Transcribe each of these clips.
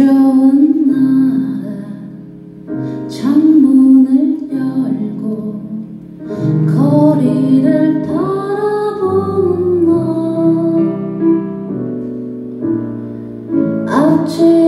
좋은 날에 창문을 열고 거리를 바라보는 너 앞집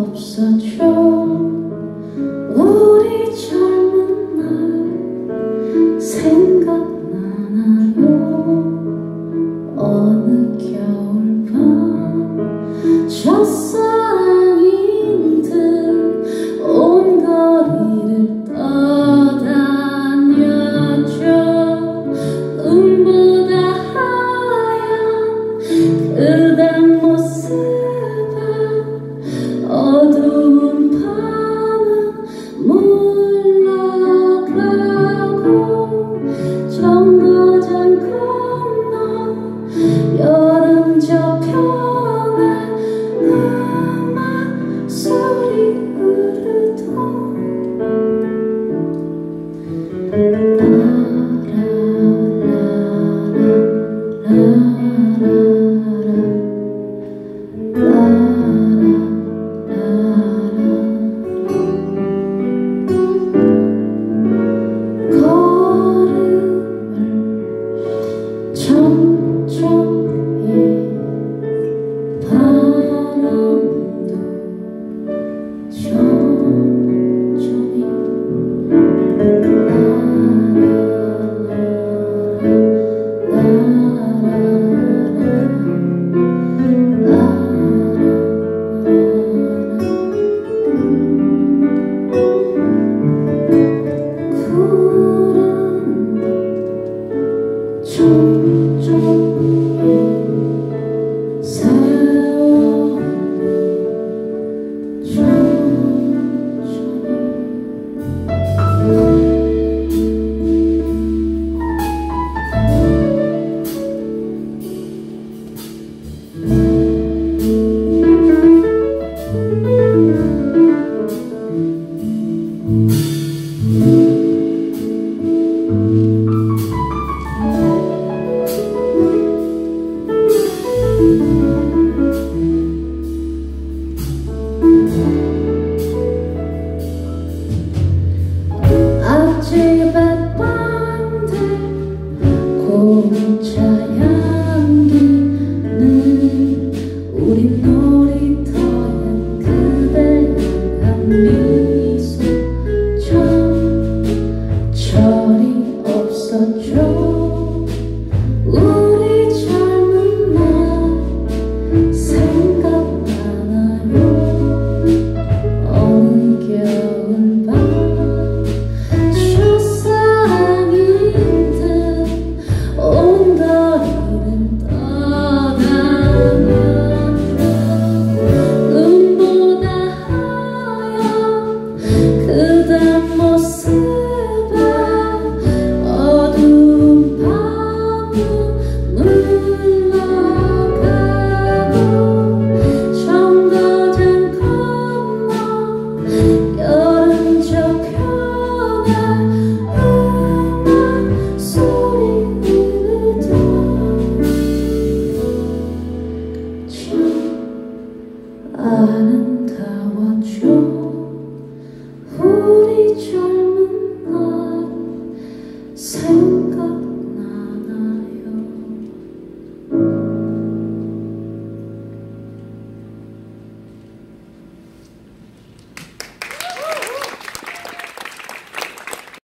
없었죠 우리 젊은 날 love.